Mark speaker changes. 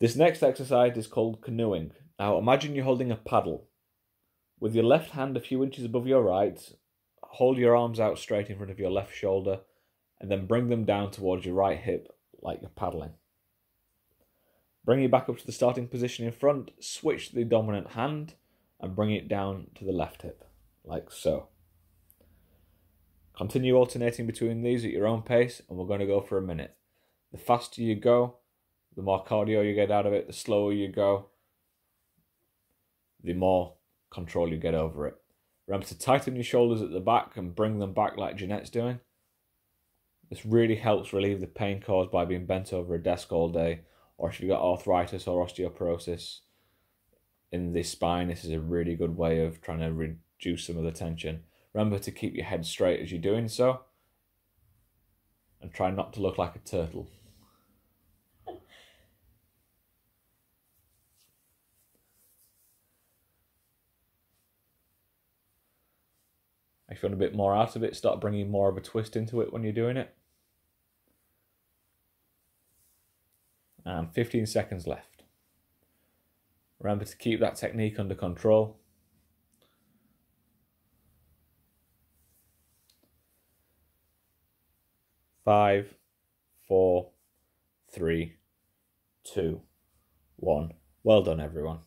Speaker 1: This next exercise is called canoeing. Now imagine you're holding a paddle. With your left hand a few inches above your right, hold your arms out straight in front of your left shoulder and then bring them down towards your right hip like you're paddling. Bring it back up to the starting position in front, switch the dominant hand and bring it down to the left hip, like so. Continue alternating between these at your own pace and we're going to go for a minute. The faster you go, the more cardio you get out of it, the slower you go, the more control you get over it. Remember to tighten your shoulders at the back and bring them back like Jeanette's doing. This really helps relieve the pain caused by being bent over a desk all day, or if you've got arthritis or osteoporosis in the spine, this is a really good way of trying to reduce some of the tension. Remember to keep your head straight as you're doing so, and try not to look like a turtle. If you want a bit more out of it, start bringing more of a twist into it when you're doing it. And 15 seconds left. Remember to keep that technique under control. Five, four, three, two, one. Well done, everyone.